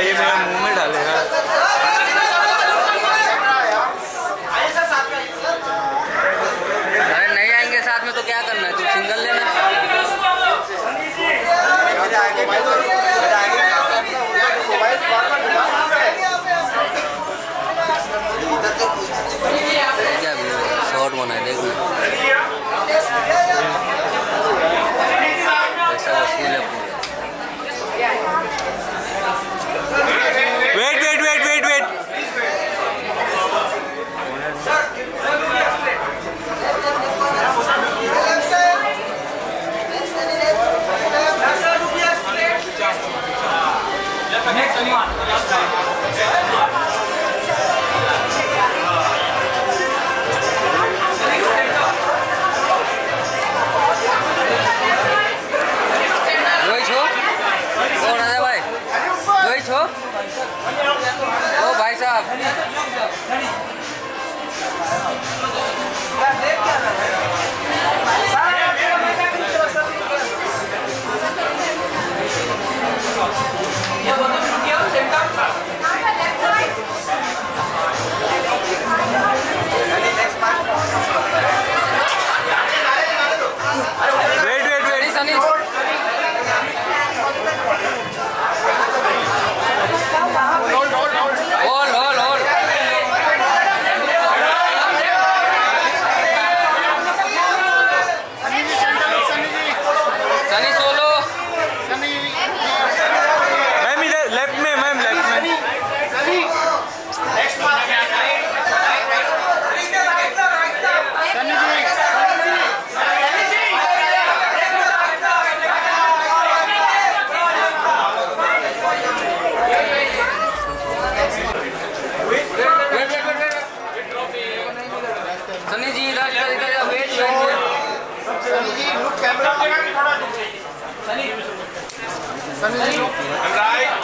ये मेरे मुँह में डालेगा। साथ में तो क्या करना तुम सिंगल लेना शॉर्ट बनाए देखना 자, 다리. 자리. Sunny, I'm right.